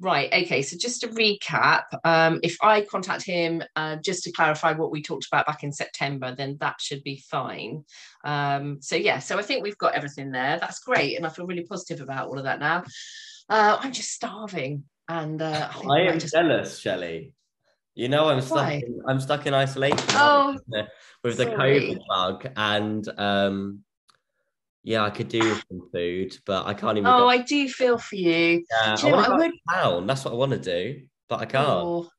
Right. Okay. So just to recap, um, if I contact him uh, just to clarify what we talked about back in September, then that should be fine. Um, so yeah. So I think we've got everything there. That's great, and I feel really positive about all of that now. Uh, I'm just starving, and uh, I, I am just... jealous, Shelley. You know, I'm stuck. In, I'm stuck in isolation oh, with the COVID bug, and um, yeah, I could do with some food, but I can't even. Oh, go. I do feel for you. Yeah, do you I to go would... town. That's what I want to do, but I can't. Oh.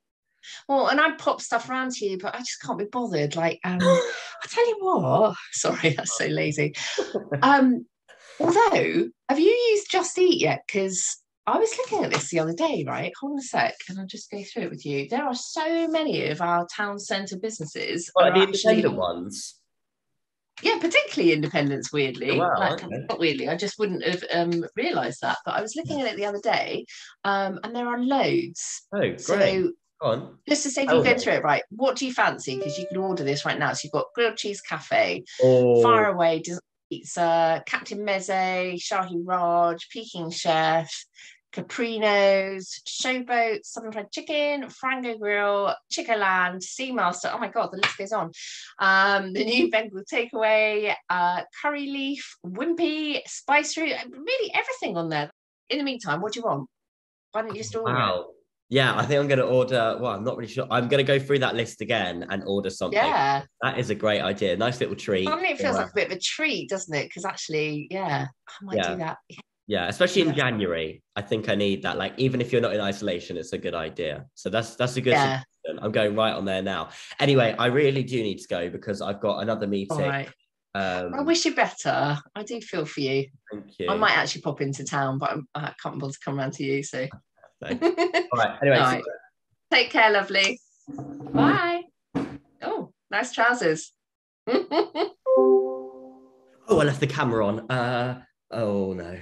Well, and I'd pop stuff around to you, but I just can't be bothered. Like, um, I tell you what. Sorry, that's so lazy. Um, although, have you used Just Eat yet? Because I was looking at this the other day, right? Hold on a sec, and I'll just go through it with you. There are so many of our town centre businesses. Well, the independent ones yeah, particularly independence, weirdly. Oh, like, okay. Not weirdly, I just wouldn't have um, realised that. But I was looking at it the other day, um, and there are loads. Oh, great. So, on. Just to say, if you go through it right, what do you fancy? Because you can order this right now. So you've got grilled cheese cafe, oh. far away pizza, Captain Meze, Shahi Raj, Peking Chef, Caprinos, Showboat, Southern Fried Chicken, Frango Grill, Chickerland, Seamaster. Oh my God, the list goes on. Um, the new Bengal Takeaway, uh, Curry Leaf, Wimpy, Spice Root, really everything on there. In the meantime, what do you want? Why don't you just order wow. Yeah, I think I'm going to order. Well, I'm not really sure. I'm going to go through that list again and order something. Yeah, that is a great idea. Nice little treat. I mean, it feels yeah. like a bit of a treat, doesn't it? Because actually, yeah, I might yeah. do that. Yeah, especially in January. I think I need that. Like, even if you're not in isolation, it's a good idea. So that's that's a good yeah. suggestion. I'm going right on there now. Anyway, I really do need to go because I've got another meeting. All right. Um, I wish you better. I do feel for you. Thank you. I might actually pop into town, but I'm, I can't bother to come around to you. So. All right. Anyway. All right. Take care, lovely. Bye. Oh, nice trousers. oh, I left the camera on. Uh, oh no.